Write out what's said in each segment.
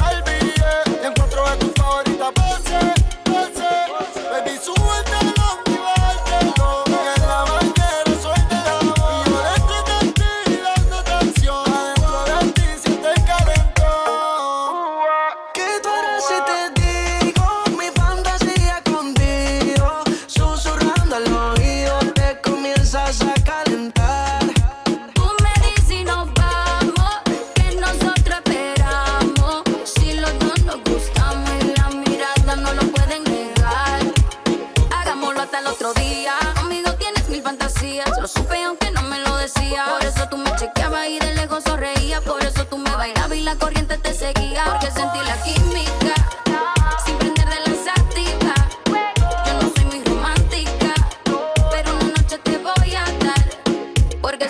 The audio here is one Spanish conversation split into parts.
I'll be here.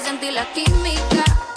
Porque sentí la química.